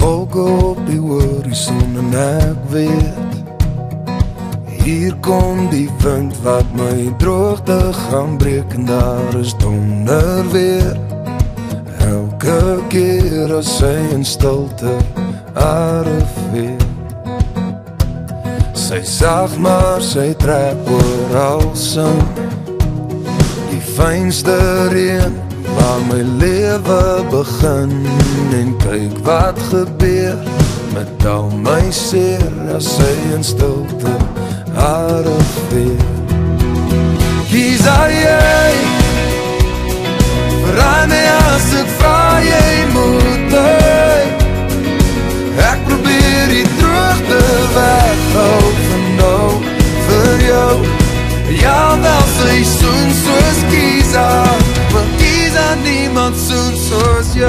wolke op die horison en ek weet Hier kom die wind wat my droogte gaan breek en daar is donder weer. Elke keer as sy in stilte arriveer Sy sag maar sy trek oor al sin Die fynste reën waar my lewe begin En kyk wat gebeur. Met al my seer as sy in stilte arriveer Kies hy jy? Verraai my as ek vraag jy moet hy. Ek probeer die droogte weghou van nou vir jou. Ja, soos jy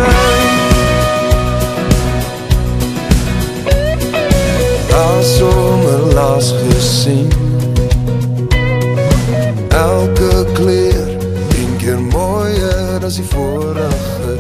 As somer laas gesien Elke kleer een keer mooier as die vorige